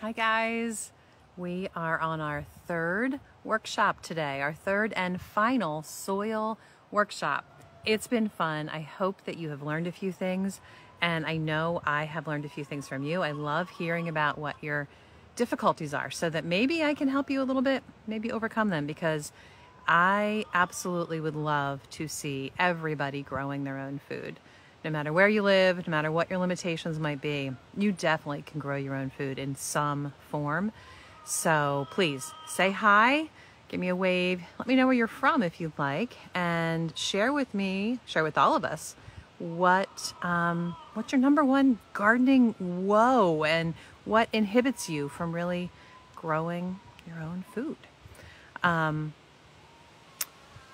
Hi guys. We are on our third workshop today, our third and final soil workshop. It's been fun. I hope that you have learned a few things and I know I have learned a few things from you. I love hearing about what your difficulties are so that maybe I can help you a little bit, maybe overcome them because I absolutely would love to see everybody growing their own food. No matter where you live, no matter what your limitations might be, you definitely can grow your own food in some form. So please say hi, give me a wave, let me know where you're from if you'd like, and share with me, share with all of us what um, what's your number one gardening woe and what inhibits you from really growing your own food. Um,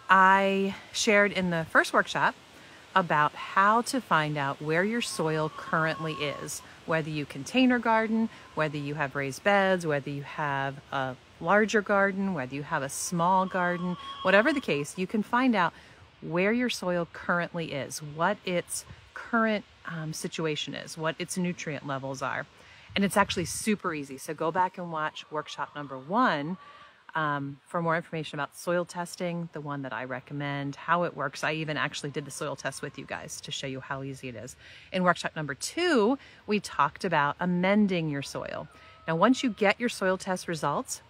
I shared in the first workshop about how to find out where your soil currently is, whether you container garden, whether you have raised beds, whether you have a larger garden, whether you have a small garden, whatever the case, you can find out where your soil currently is, what its current um, situation is, what its nutrient levels are. And it's actually super easy. So go back and watch workshop number one um, for more information about soil testing, the one that I recommend, how it works. I even actually did the soil test with you guys to show you how easy it is. In workshop number two, we talked about amending your soil. Now, once you get your soil test results,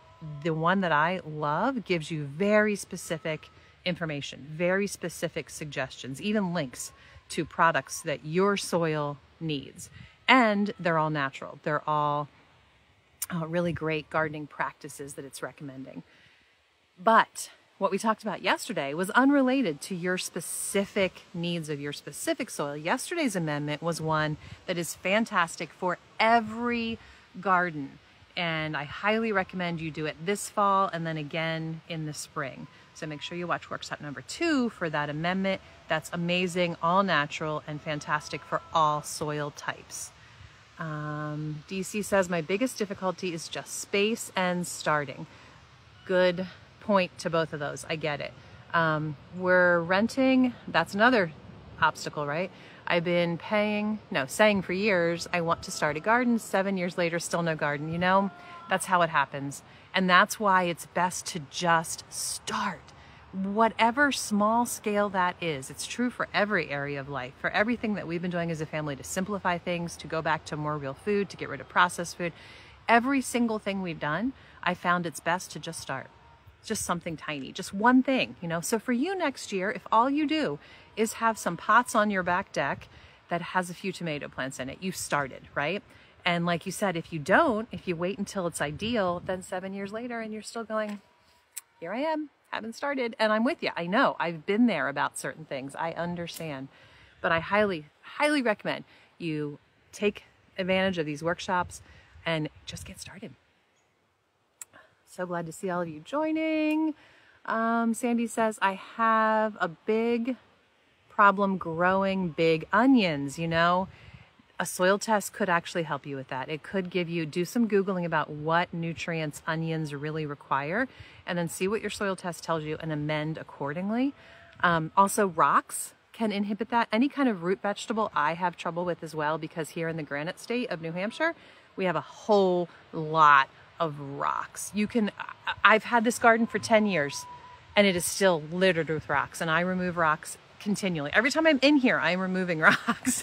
the one that I love gives you very specific information, very specific suggestions, even links to products that your soil needs. And they're all natural. They're all uh, really great gardening practices that it's recommending. But what we talked about yesterday was unrelated to your specific needs of your specific soil. Yesterday's amendment was one that is fantastic for every garden. And I highly recommend you do it this fall and then again in the spring. So make sure you watch workshop number two for that amendment. That's amazing, all natural, and fantastic for all soil types. Um, DC says, My biggest difficulty is just space and starting. Good point to both of those. I get it. Um, we're renting, that's another obstacle, right? I've been paying, no, saying for years, I want to start a garden. Seven years later, still no garden. You know, that's how it happens. And that's why it's best to just start whatever small scale that is. It's true for every area of life, for everything that we've been doing as a family to simplify things, to go back to more real food, to get rid of processed food. Every single thing we've done, I found it's best to just start. Just something tiny, just one thing, you know. So for you next year, if all you do is have some pots on your back deck that has a few tomato plants in it, you've started, right? And like you said, if you don't, if you wait until it's ideal, then seven years later and you're still going, here I am, haven't started. And I'm with you. I know I've been there about certain things. I understand. But I highly, highly recommend you take advantage of these workshops and just get started. So glad to see all of you joining. Um, Sandy says, I have a big problem growing big onions, you know a soil test could actually help you with that. It could give you, do some Googling about what nutrients onions really require, and then see what your soil test tells you and amend accordingly. Um, also, rocks can inhibit that. Any kind of root vegetable I have trouble with as well because here in the granite state of New Hampshire, we have a whole lot of rocks. You can, I've had this garden for 10 years and it is still littered with rocks and I remove rocks continually. Every time I'm in here, I'm removing rocks.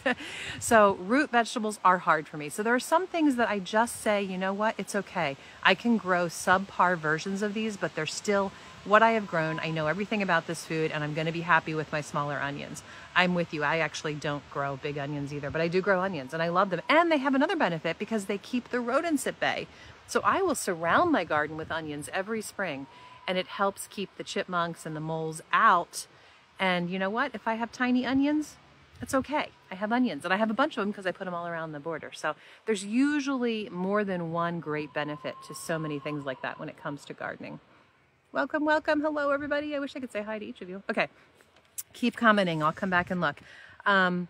so root vegetables are hard for me. So there are some things that I just say, you know what, it's okay. I can grow subpar versions of these, but they're still what I have grown. I know everything about this food and I'm going to be happy with my smaller onions. I'm with you. I actually don't grow big onions either, but I do grow onions and I love them. And they have another benefit because they keep the rodents at bay. So I will surround my garden with onions every spring and it helps keep the chipmunks and the moles out and you know what? If I have tiny onions, it's okay. I have onions and I have a bunch of them because I put them all around the border. So there's usually more than one great benefit to so many things like that when it comes to gardening. Welcome, welcome. Hello, everybody. I wish I could say hi to each of you. Okay. Keep commenting. I'll come back and look. Um,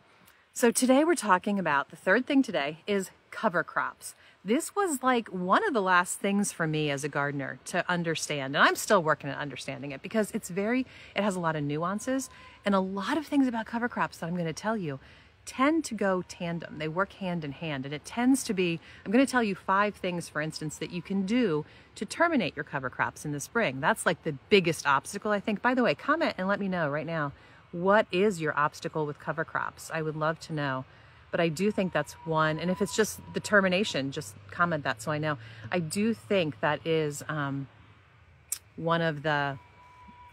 so today we're talking about the third thing today is cover crops this was like one of the last things for me as a gardener to understand. And I'm still working at understanding it because it's very, it has a lot of nuances and a lot of things about cover crops that I'm going to tell you tend to go tandem. They work hand in hand. And it tends to be, I'm going to tell you five things, for instance, that you can do to terminate your cover crops in the spring. That's like the biggest obstacle, I think. By the way, comment and let me know right now what is your obstacle with cover crops? I would love to know. But I do think that's one. And if it's just the termination, just comment that so I know. I do think that is um, one of the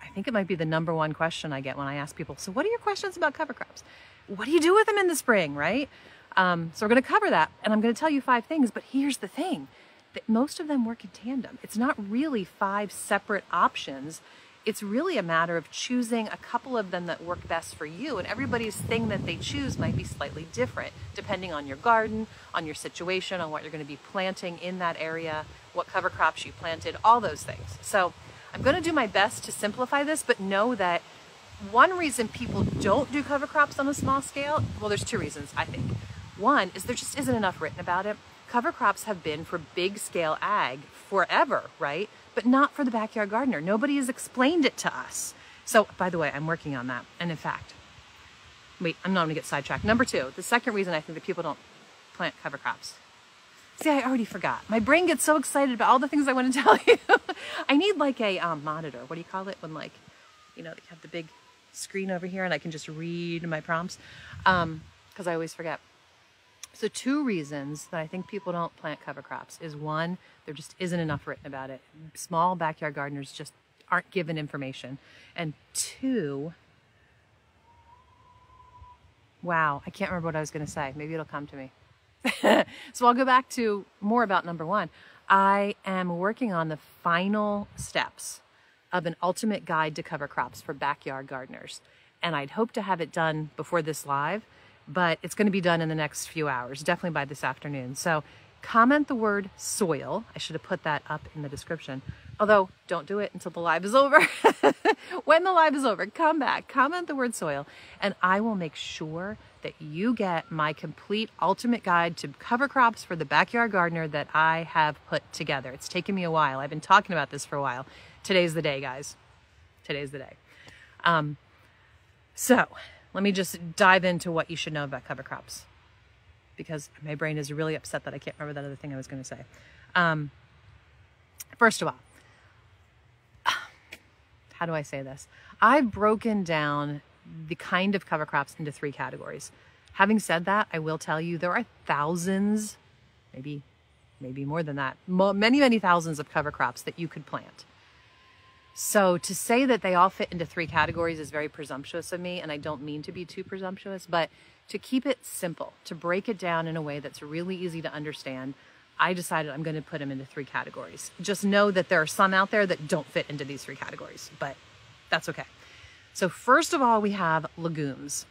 I think it might be the number one question I get when I ask people, so what are your questions about cover crops? What do you do with them in the spring, right? Um, so we're going to cover that and I'm going to tell you five things, but here's the thing that most of them work in tandem. It's not really five separate options. It's really a matter of choosing a couple of them that work best for you. And everybody's thing that they choose might be slightly different depending on your garden, on your situation, on what you're going to be planting in that area, what cover crops you planted, all those things. So I'm going to do my best to simplify this, but know that one reason people don't do cover crops on a small scale, well, there's two reasons, I think. One is there just isn't enough written about it. Cover crops have been for big scale ag forever, right? But not for the backyard gardener. Nobody has explained it to us. So, by the way, I'm working on that. And in fact, wait, I'm not to get sidetracked. Number two, the second reason I think that people don't plant cover crops See, I already forgot. My brain gets so excited about all the things I want to tell you. I need like a um, monitor. What do you call it? When like, you know, you have the big screen over here and I can just read my prompts because um, I always forget. So two reasons that I think people don't plant cover crops is one, there just isn't enough written about it. Small backyard gardeners just aren't given information. And two, wow, I can't remember what I was going to say. Maybe it'll come to me. so I'll go back to more about number one. I am working on the final steps of an ultimate guide to cover crops for backyard gardeners. And I'd hope to have it done before this live, but it's going to be done in the next few hours, definitely by this afternoon. So comment the word soil. I should have put that up in the description. Although, don't do it until the live is over. when the live is over, come back, comment the word soil, and I will make sure that you get my complete ultimate guide to cover crops for the backyard gardener that I have put together. It's taken me a while. I've been talking about this for a while. Today's the day, guys. Today's the day. Um, so let me just dive into what you should know about cover crops because my brain is really upset that I can't remember that other thing I was going to say. Um, first of all, how do I say this? I've broken down the kind of cover crops into three categories. Having said that, I will tell you there are thousands, maybe maybe more than that, many many thousands of cover crops that you could plant. So to say that they all fit into three categories is very presumptuous of me and I don't mean to be too presumptuous, but to keep it simple, to break it down in a way that's really easy to understand, I decided I'm going to put them into three categories. Just know that there are some out there that don't fit into these three categories, but that's okay. So first of all, we have legumes,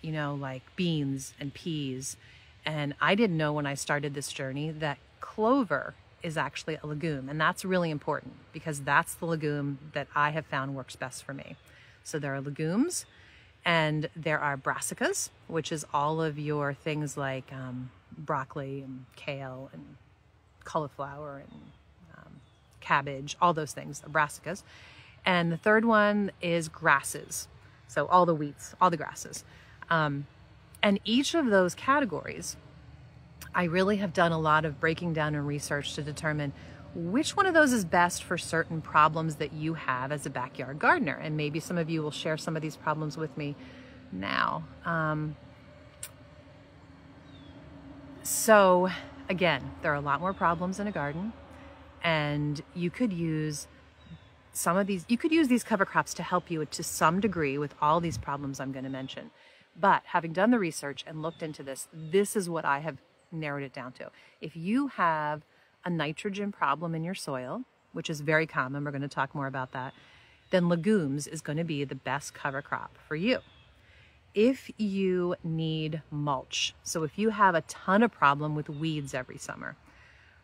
you know, like beans and peas. And I didn't know when I started this journey that clover is actually a legume. And that's really important because that's the legume that I have found works best for me. So there are legumes and there are brassicas, which is all of your things like um, broccoli and kale and cauliflower and um, cabbage, all those things, brassicas. And the third one is grasses. So all the wheats, all the grasses. Um, and each of those categories, I really have done a lot of breaking down and research to determine which one of those is best for certain problems that you have as a backyard gardener. And maybe some of you will share some of these problems with me now. Um, so again, there are a lot more problems in a garden and you could use some of these, you could use these cover crops to help you to some degree with all these problems I'm going to mention. But having done the research and looked into this, this is what I have narrowed it down to. If you have a nitrogen problem in your soil, which is very common, we're going to talk more about that, then legumes is going to be the best cover crop for you. If you need mulch, so if you have a ton of problem with weeds every summer,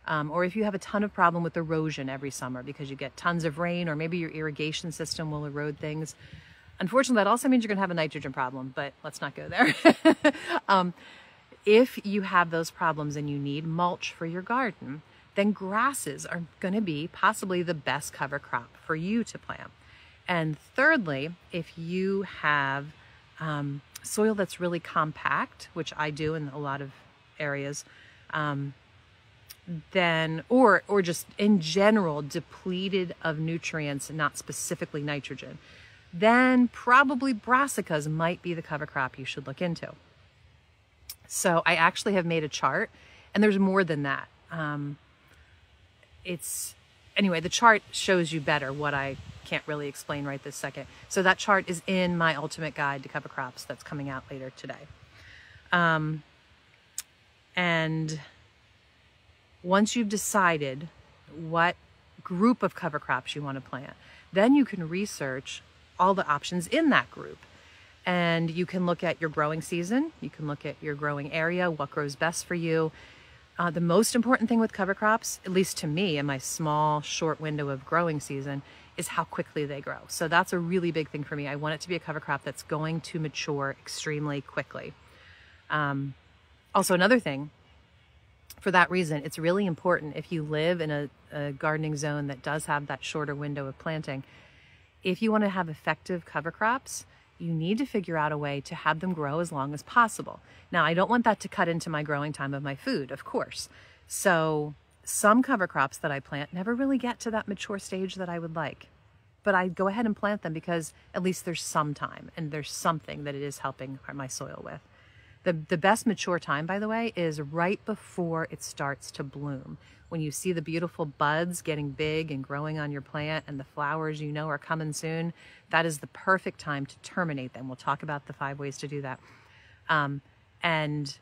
um, or if you have a ton of problem with erosion every summer because you get tons of rain or maybe your irrigation system will erode things. Unfortunately, that also means you're going to have a nitrogen problem, but let's not go there. um, if you have those problems and you need mulch for your garden, then grasses are going to be possibly the best cover crop for you to plant. And thirdly, if you have um, soil that's really compact, which I do in a lot of areas, um, then or or just in general depleted of nutrients, not specifically nitrogen, then probably brassicas might be the cover crop you should look into. So I actually have made a chart, and there's more than that. Um, it's anyway, the chart shows you better what I can't really explain right this second. So that chart is in my ultimate guide to cover crops that's coming out later today. Um, and once you've decided what group of cover crops you want to plant, then you can research all the options in that group. And you can look at your growing season, you can look at your growing area, what grows best for you. Uh, the most important thing with cover crops, at least to me in my small, short window of growing season, is how quickly they grow. So that's a really big thing for me. I want it to be a cover crop that's going to mature extremely quickly. Um, also, another thing, for that reason, it's really important if you live in a, a gardening zone that does have that shorter window of planting. If you want to have effective cover crops, you need to figure out a way to have them grow as long as possible. Now, I don't want that to cut into my growing time of my food, of course. So, some cover crops that I plant never really get to that mature stage that I would like. But I go ahead and plant them because at least there's some time and there's something that it is helping my soil with. The, the best mature time, by the way, is right before it starts to bloom. When you see the beautiful buds getting big and growing on your plant and the flowers you know are coming soon, that is the perfect time to terminate them. We'll talk about the five ways to do that. Um, and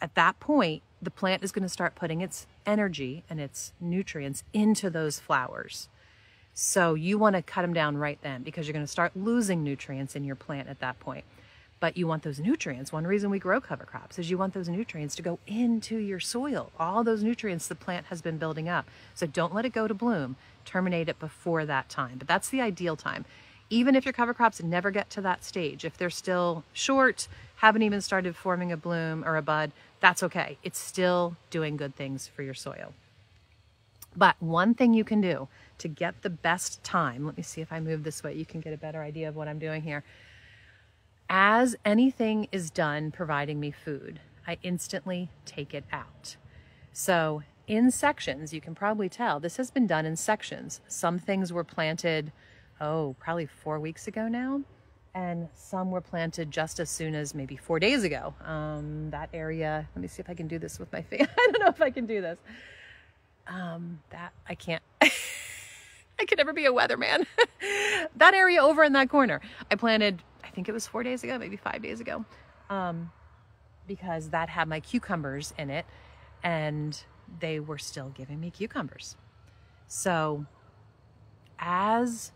at that point, the plant is going to start putting its energy and its nutrients into those flowers. So you want to cut them down right then because you're going to start losing nutrients in your plant at that point but you want those nutrients. One reason we grow cover crops is you want those nutrients to go into your soil, all those nutrients the plant has been building up. So don't let it go to bloom. Terminate it before that time. But that's the ideal time. Even if your cover crops never get to that stage, if they're still short, haven't even started forming a bloom or a bud, that's okay. It's still doing good things for your soil. But one thing you can do to get the best time, let me see if I move this way, you can get a better idea of what I'm doing here as anything is done providing me food, I instantly take it out. So in sections, you can probably tell this has been done in sections. Some things were planted, oh, probably four weeks ago now. And some were planted just as soon as maybe four days ago. Um, that area, let me see if I can do this with my face. I don't know if I can do this. Um, that I can't. I could never be a weatherman. that area over in that corner, I planted I think it was four days ago, maybe five days ago, um, because that had my cucumbers in it and they were still giving me cucumbers. So as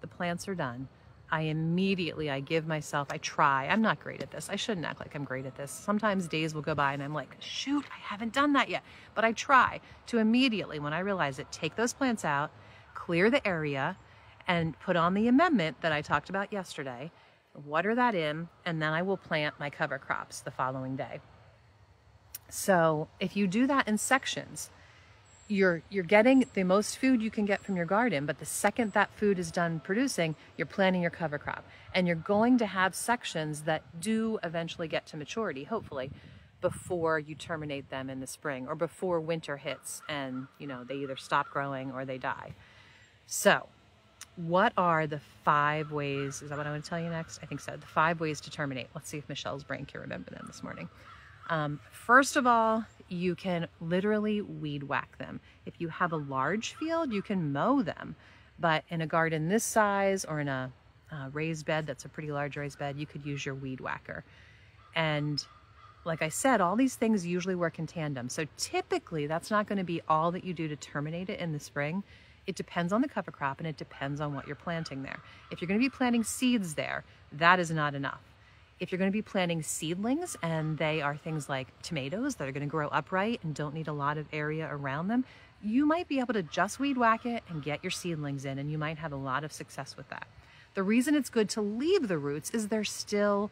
the plants are done, I immediately, I give myself, I try. I'm not great at this. I shouldn't act like I'm great at this. Sometimes days will go by and I'm like, shoot, I haven't done that yet. But I try to immediately, when I realize it, take those plants out, clear the area, and put on the amendment that I talked about yesterday water that in, and then I will plant my cover crops the following day. So if you do that in sections, you're you're getting the most food you can get from your garden, but the second that food is done producing, you're planting your cover crop. And you're going to have sections that do eventually get to maturity, hopefully, before you terminate them in the spring or before winter hits and, you know, they either stop growing or they die. So, what are the five ways? Is that what I want to tell you next? I think so. The five ways to terminate. Let's see if Michelle's brain can remember them this morning. Um, first of all, you can literally weed whack them. If you have a large field, you can mow them. But in a garden this size or in a raised bed that's a pretty large raised bed, you could use your weed whacker. And like I said, all these things usually work in tandem. So typically, that's not going to be all that you do to terminate it in the spring. It depends on the cover crop and it depends on what you're planting there. If you're going to be planting seeds there, that is not enough. If you're going to be planting seedlings and they are things like tomatoes that are going to grow upright and don't need a lot of area around them, you might be able to just weed whack it and get your seedlings in, and you might have a lot of success with that. The reason it's good to leave the roots is they're still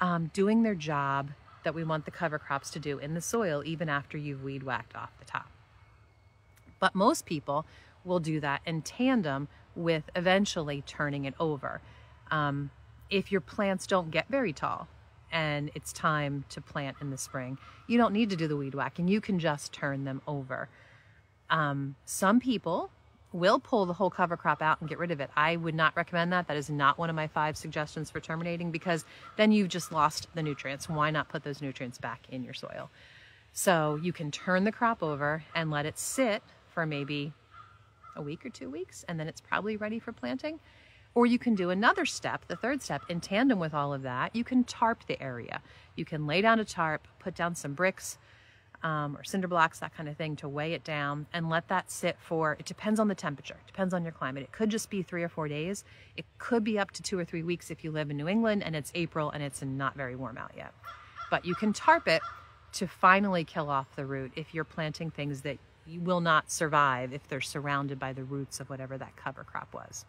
um, doing their job that we want the cover crops to do in the soil, even after you've weed whacked off the top. But most people will do that in tandem with eventually turning it over. Um, if your plants don't get very tall and it's time to plant in the spring, you don't need to do the weed whacking. You can just turn them over. Um, some people will pull the whole cover crop out and get rid of it. I would not recommend that. That is not one of my five suggestions for terminating because then you've just lost the nutrients. Why not put those nutrients back in your soil? So you can turn the crop over and let it sit for maybe a week or two weeks, and then it's probably ready for planting. Or you can do another step, the third step, in tandem with all of that. You can tarp the area. You can lay down a tarp, put down some bricks um, or cinder blocks, that kind of thing, to weigh it down and let that sit for, it depends on the temperature, depends on your climate. It could just be three or four days. It could be up to two or three weeks if you live in New England and it's April and it's not very warm out yet. But you can tarp it to finally kill off the root if you're planting things that you will not survive if they're surrounded by the roots of whatever that cover crop was.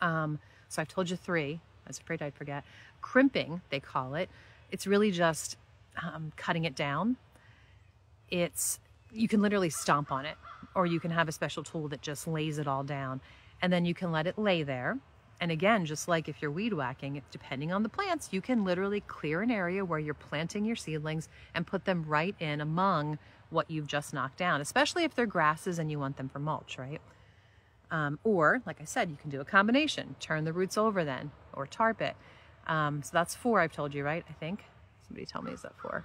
Um, so I've told you three. I was afraid I'd forget. Crimping, they call it. It's really just um, cutting it down. It's you can literally stomp on it, or you can have a special tool that just lays it all down, and then you can let it lay there. And again, just like if you're weed whacking, it's depending on the plants, you can literally clear an area where you're planting your seedlings and put them right in among what you've just knocked down, especially if they're grasses and you want them for mulch, right? Um, or, like I said, you can do a combination. Turn the roots over then, or tarp it. Um, so that's four I've told you, right? I think. Somebody tell me, is that four?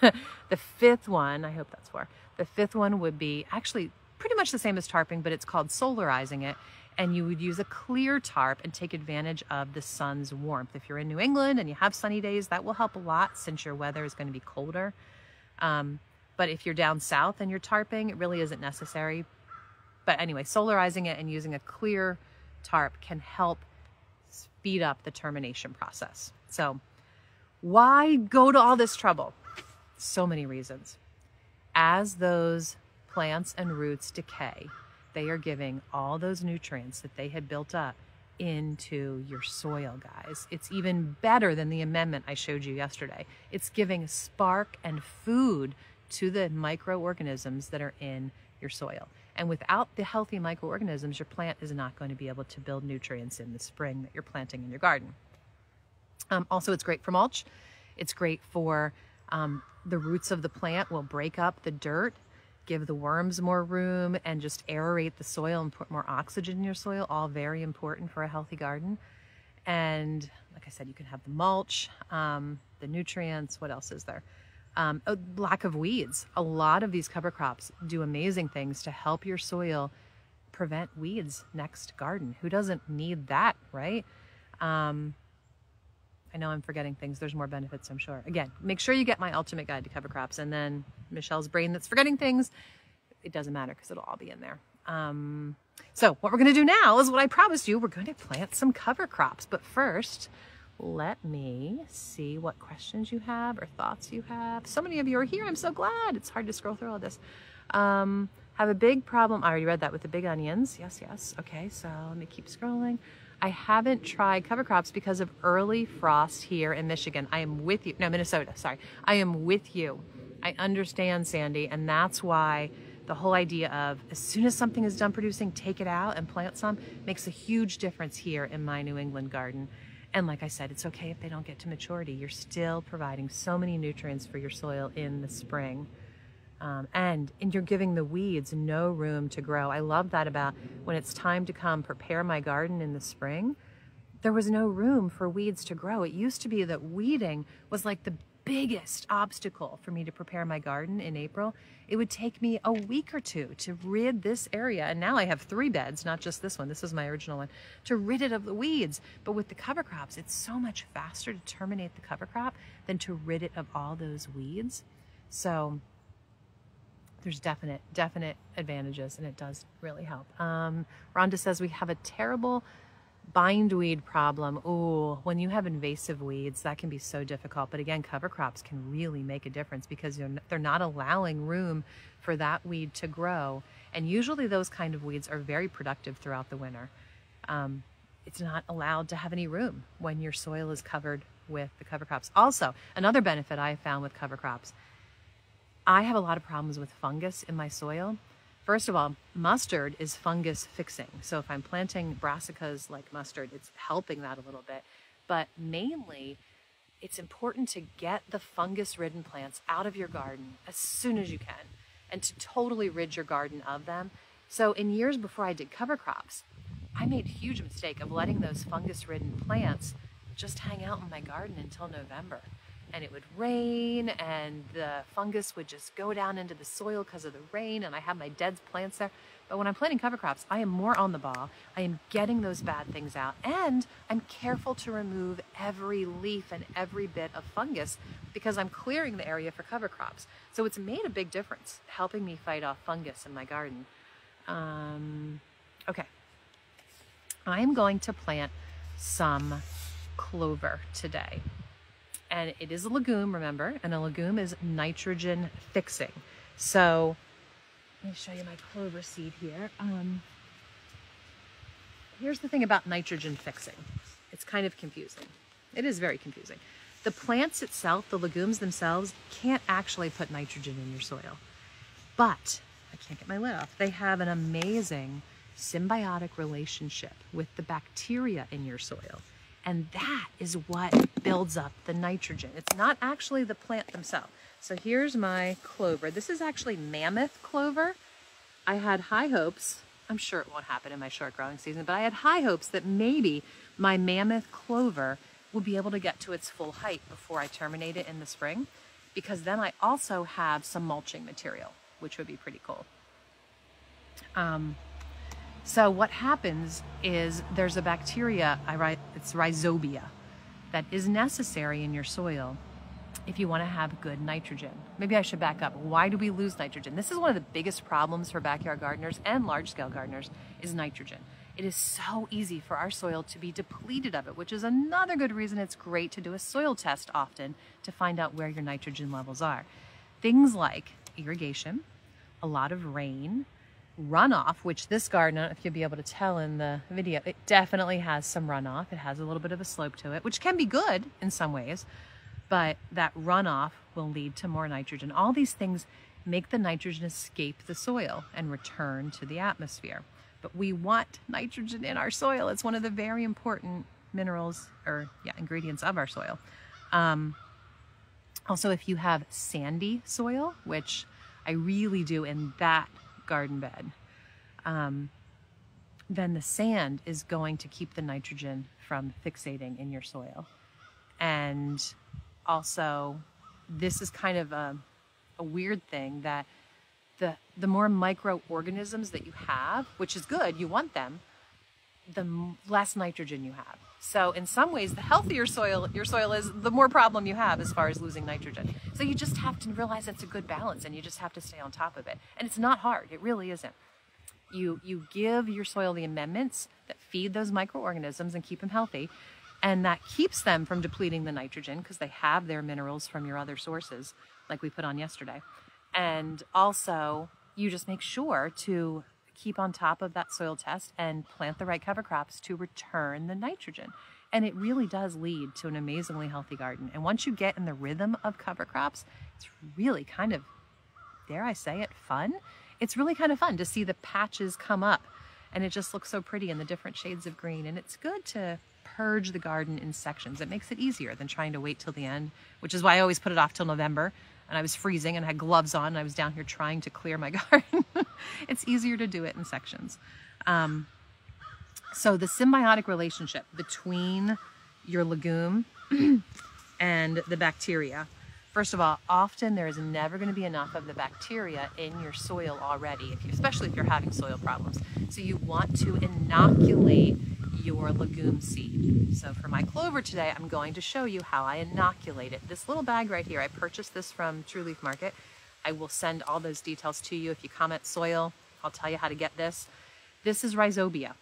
the fifth one, I hope that's four. The fifth one would be actually pretty much the same as tarping, but it's called solarizing it. And you would use a clear tarp and take advantage of the sun's warmth. If you're in New England and you have sunny days, that will help a lot since your weather is going to be colder. Um, but if you're down south and you're tarping, it really isn't necessary. But anyway, solarizing it and using a clear tarp can help speed up the termination process. So, why go to all this trouble? So many reasons. As those plants and roots decay, they are giving all those nutrients that they had built up into your soil, guys. It's even better than the amendment I showed you yesterday. It's giving spark and food to the microorganisms that are in your soil. And without the healthy microorganisms, your plant is not going to be able to build nutrients in the spring that you're planting in your garden. Um, also, it's great for mulch. It's great for um, the roots of the plant will break up the dirt, give the worms more room, and just aerate the soil and put more oxygen in your soil. All very important for a healthy garden. And like I said, you can have the mulch, um, the nutrients. What else is there? Um, lack of weeds. A lot of these cover crops do amazing things to help your soil prevent weeds next garden. Who doesn't need that, right? Um, I know I'm forgetting things. There's more benefits, I'm sure. Again, make sure you get my ultimate guide to cover crops and then Michelle's brain that's forgetting things. It doesn't matter because it'll all be in there. Um, so what we're going to do now is what I promised you. We're going to plant some cover crops. But first, let me see what questions you have or thoughts you have. So many of you are here. I'm so glad. It's hard to scroll through all this. Um, have a big problem. I already read that with the big onions. Yes, yes. Okay, so let me keep scrolling. I haven't tried cover crops because of early frost here in Michigan. I am with you. No, Minnesota. Sorry. I am with you. I understand, Sandy. And that's why the whole idea of as soon as something is done producing, take it out and plant some makes a huge difference here in my New England garden. And like I said, it's okay if they don't get to maturity. You're still providing so many nutrients for your soil in the spring. Um, and, and you're giving the weeds no room to grow. I love that about when it's time to come prepare my garden in the spring, there was no room for weeds to grow. It used to be that weeding was like the biggest obstacle for me to prepare my garden in April. It would take me a week or two to rid this area. And now I have three beds, not just this one. This is my original one, to rid it of the weeds. But with the cover crops, it's so much faster to terminate the cover crop than to rid it of all those weeds. So there's definite, definite advantages and it does really help. Um, Rhonda says we have a terrible bindweed problem. Ooh, when you have invasive weeds, that can be so difficult. But again, cover crops can really make a difference because they're not allowing room for that weed to grow. And usually those kind of weeds are very productive throughout the winter. Um, it's not allowed to have any room when your soil is covered with the cover crops. Also, another benefit I found with cover crops I have a lot of problems with fungus in my soil. First of all, mustard is fungus fixing. So if I'm planting brassicas like mustard, it's helping that a little bit. But mainly, it's important to get the fungus ridden plants out of your garden as soon as you can and to totally rid your garden of them. So in years before I did cover crops, I made a huge mistake of letting those fungus ridden plants just hang out in my garden until November and it would rain and the fungus would just go down into the soil because of the rain and I have my dead plants there. But when I'm planting cover crops, I am more on the ball. I am getting those bad things out and I'm careful to remove every leaf and every bit of fungus because I'm clearing the area for cover crops. So it's made a big difference helping me fight off fungus in my garden. Um, okay. I'm going to plant some clover today and it is a legume, remember, and a legume is nitrogen fixing. So let me show you my clover seed here. Um, here's the thing about nitrogen fixing. It's kind of confusing. It is very confusing. The plants itself, the legumes themselves, can't actually put nitrogen in your soil. But, I can't get my lid off, they have an amazing symbiotic relationship with the bacteria in your soil. And that is what builds up the nitrogen. It's not actually the plant themselves. So here's my clover. This is actually mammoth clover. I had high hopes. I'm sure it won't happen in my short growing season, but I had high hopes that maybe my mammoth clover will be able to get to its full height before I terminate it in the spring, because then I also have some mulching material, which would be pretty cool. Um, so what happens is there's a bacteria, it's rhizobia, that is necessary in your soil if you want to have good nitrogen. Maybe I should back up. Why do we lose nitrogen? This is one of the biggest problems for backyard gardeners and large scale gardeners is nitrogen. It is so easy for our soil to be depleted of it, which is another good reason it's great to do a soil test often to find out where your nitrogen levels are. Things like irrigation, a lot of rain, runoff, which this garden, I don't know if you'll be able to tell in the video, it definitely has some runoff. It has a little bit of a slope to it, which can be good in some ways, but that runoff will lead to more nitrogen. All these things make the nitrogen escape the soil and return to the atmosphere. But we want nitrogen in our soil. It's one of the very important minerals or yeah, ingredients of our soil. Um, also, if you have sandy soil, which I really do in that garden bed, um, then the sand is going to keep the nitrogen from fixating in your soil. And also, this is kind of a, a weird thing that the, the more microorganisms that you have, which is good, you want them, the less nitrogen you have. So in some ways, the healthier soil your soil is, the more problem you have as far as losing nitrogen. So you just have to realize it's a good balance and you just have to stay on top of it. And it's not hard. It really isn't. You, you give your soil the amendments that feed those microorganisms and keep them healthy. And that keeps them from depleting the nitrogen because they have their minerals from your other sources, like we put on yesterday. And also, you just make sure to keep on top of that soil test and plant the right cover crops to return the nitrogen. And it really does lead to an amazingly healthy garden. And once you get in the rhythm of cover crops, it's really kind of, dare I say it, fun. It's really kind of fun to see the patches come up and it just looks so pretty in the different shades of green. And it's good to purge the garden in sections. It makes it easier than trying to wait till the end, which is why I always put it off till November and I was freezing and had gloves on and I was down here trying to clear my garden. it's easier to do it in sections. Um, so the symbiotic relationship between your legume and the bacteria. First of all, often there is never going to be enough of the bacteria in your soil already, if you, especially if you're having soil problems. So you want to inoculate your legume seed. So for my clover today, I'm going to show you how I inoculate it. This little bag right here, I purchased this from True Leaf Market. I will send all those details to you. If you comment soil, I'll tell you how to get this. This is rhizobia,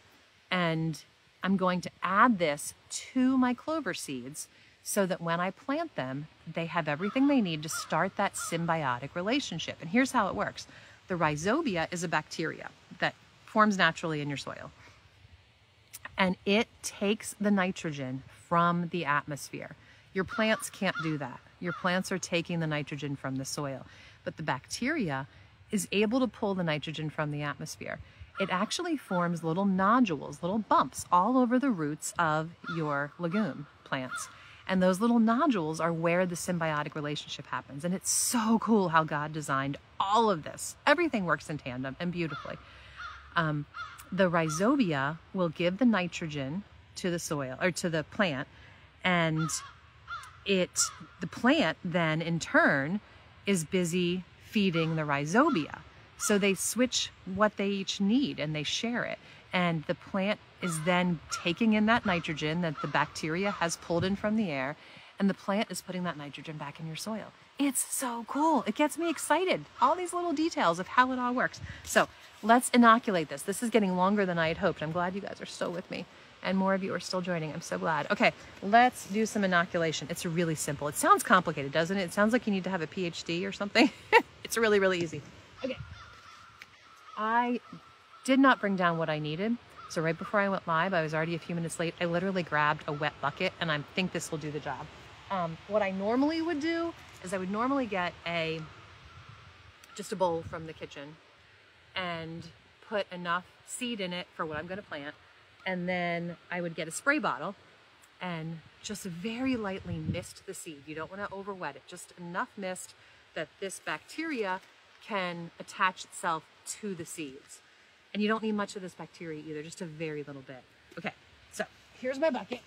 and I'm going to add this to my clover seeds so that when I plant them, they have everything they need to start that symbiotic relationship. And here's how it works. The rhizobia is a bacteria that forms naturally in your soil and it takes the nitrogen from the atmosphere. Your plants can't do that. Your plants are taking the nitrogen from the soil, but the bacteria is able to pull the nitrogen from the atmosphere. It actually forms little nodules, little bumps all over the roots of your legume plants. And those little nodules are where the symbiotic relationship happens. And it's so cool how God designed all of this. Everything works in tandem and beautifully. Um, the rhizobia will give the nitrogen to the soil or to the plant and it the plant then in turn is busy feeding the rhizobia. So they switch what they each need and they share it. And the plant is then taking in that nitrogen that the bacteria has pulled in from the air and the plant is putting that nitrogen back in your soil it's so cool. It gets me excited. All these little details of how it all works. So let's inoculate this. This is getting longer than I had hoped. I'm glad you guys are still with me and more of you are still joining. I'm so glad. Okay, let's do some inoculation. It's really simple. It sounds complicated, doesn't it? It sounds like you need to have a PhD or something. it's really, really easy. Okay. I did not bring down what I needed. So right before I went live, I was already a few minutes late. I literally grabbed a wet bucket and I think this will do the job. Um, what I normally would do is I would normally get a just a bowl from the kitchen and put enough seed in it for what I'm going to plant. And then I would get a spray bottle and just very lightly mist the seed. You don't want to overwet it, just enough mist that this bacteria can attach itself to the seeds. And you don't need much of this bacteria either, just a very little bit. Okay, so here's my bucket.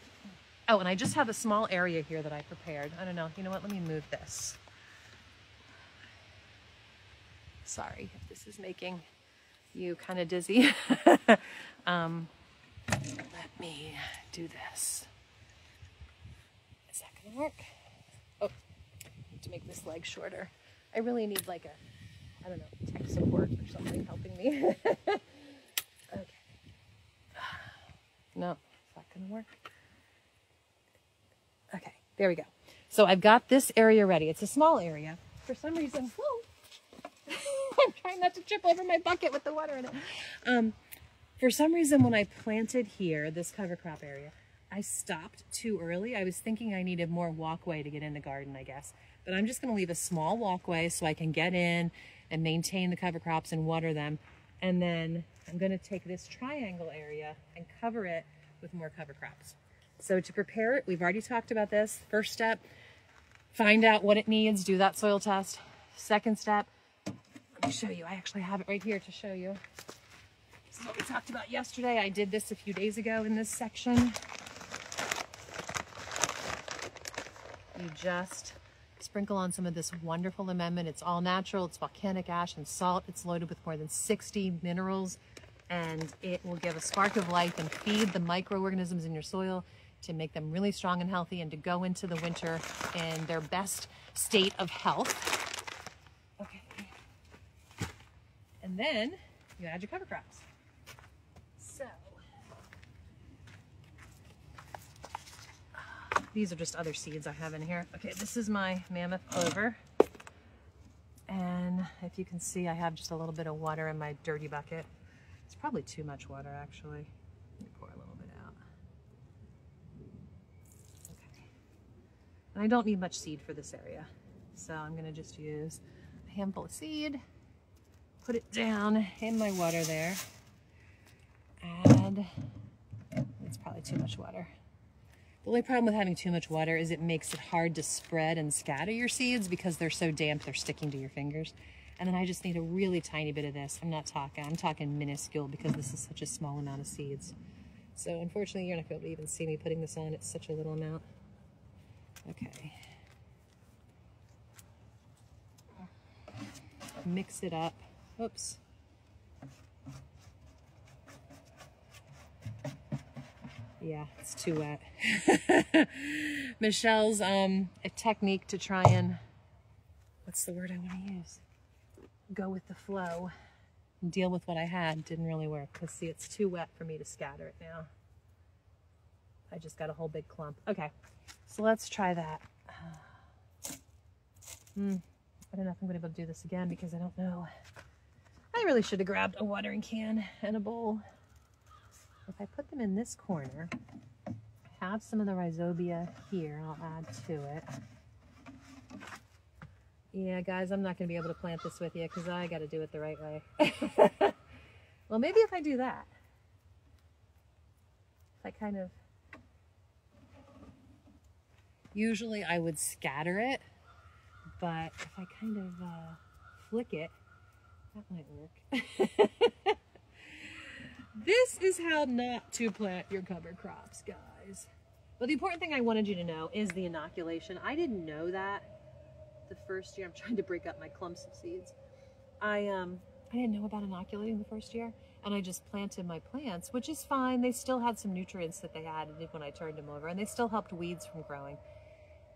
Oh, and I just have a small area here that I prepared. I don't know. You know what? Let me move this. Sorry if this is making you kind of dizzy. um, let me do this. Is that going to work? Oh, to make this leg shorter. I really need like a, I don't know, tech support or something helping me. okay. No, is that going to work? There we go. So I've got this area ready. It's a small area. For some reason, I'm trying not to trip over my bucket with the water in it. Um, for some reason, when I planted here, this cover crop area, I stopped too early. I was thinking I needed more walkway to get in the garden, I guess. But I'm just going to leave a small walkway so I can get in and maintain the cover crops and water them. And then I'm going to take this triangle area and cover it with more cover crops. So to prepare it, we've already talked about this. First step, find out what it needs, do that soil test. Second step, let me show you. I actually have it right here to show you. This is what we talked about yesterday. I did this a few days ago in this section. You just sprinkle on some of this wonderful amendment. It's all natural. It's volcanic ash and salt. It's loaded with more than 60 minerals and it will give a spark of life and feed the microorganisms in your soil to make them really strong and healthy and to go into the winter in their best state of health. Okay. And then you add your cover crops. So, these are just other seeds I have in here. Okay, this is my mammoth clover. And if you can see, I have just a little bit of water in my dirty bucket. It's probably too much water, actually. Let me pour a little bit out. Okay. And I don't need much seed for this area. So I'm going to just use a handful of seed, put it down in my water there. Add, it's probably too much water. The only problem with having too much water is it makes it hard to spread and scatter your seeds because they're so damp they're sticking to your fingers. And then I just need a really tiny bit of this. I'm not talking, I'm talking minuscule because this is such a small amount of seeds. So unfortunately, you're not going to be able to even see me putting this on. It's such a little amount. Okay. Mix it up. Oops. Yeah, it's too wet. Michelle's um, a technique to try and, what's the word I want to use? go with the flow and deal with what I had didn't really work. Because see, it's too wet for me to scatter it now. I just got a whole big clump. Okay, so let's try that. Hmm, I don't know if I'm to be able to do this again because I don't know. I really should have grabbed a watering can and a bowl. If I put them in this corner, have some of the rhizobia here, I'll add to it. Yeah, guys, I'm not going to be able to plant this with you because I got to do it the right way. well, maybe if I do that. If I kind of... Usually I would scatter it, but if I kind of uh, flick it, that might work. this is how not to plant your cover crops, guys. But the important thing I wanted you to know is the inoculation. I didn't know that the first year. I'm trying to break up my clumps of seeds. I um I didn't know about inoculating the first year and I just planted my plants, which is fine. They still had some nutrients that they added when I turned them over and they still helped weeds from growing.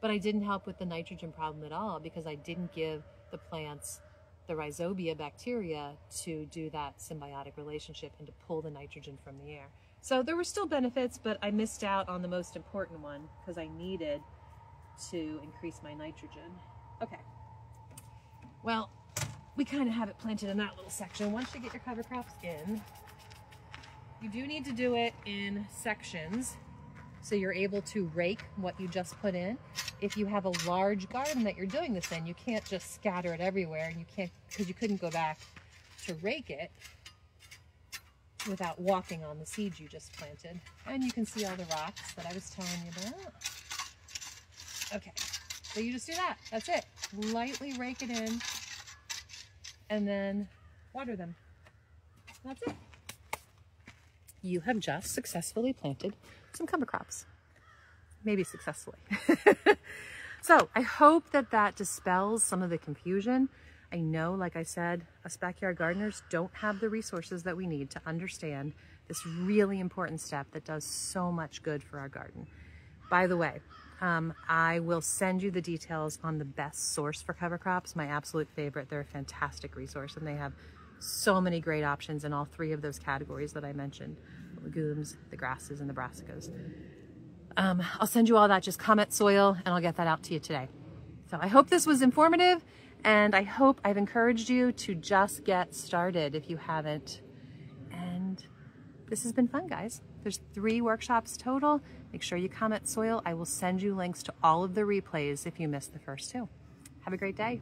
But I didn't help with the nitrogen problem at all because I didn't give the plants the rhizobia bacteria to do that symbiotic relationship and to pull the nitrogen from the air. So there were still benefits, but I missed out on the most important one because I needed to increase my nitrogen. Okay. Well, we kind of have it planted in that little section. Once you get your cover crops in, you do need to do it in sections so you're able to rake what you just put in. If you have a large garden that you're doing this in, you can't just scatter it everywhere and you can't, because you couldn't go back to rake it without walking on the seeds you just planted. And you can see all the rocks that I was telling you about. Okay, so you just do that. That's it. Lightly rake it in and then water them. That's it. You have just successfully planted some cover crops. Maybe successfully. so I hope that that dispels some of the confusion. I know, like I said, us backyard gardeners don't have the resources that we need to understand this really important step that does so much good for our garden. By the way, um, I will send you the details on the best source for cover crops, my absolute favorite. They're a fantastic resource and they have so many great options in all three of those categories that I mentioned, legumes, the grasses, and the brassicas. Um, I'll send you all that, just comment soil, and I'll get that out to you today. So I hope this was informative, and I hope I've encouraged you to just get started if you haven't. And this has been fun, guys. There's three workshops total. Make sure you comment soil. I will send you links to all of the replays if you missed the first two. Have a great day.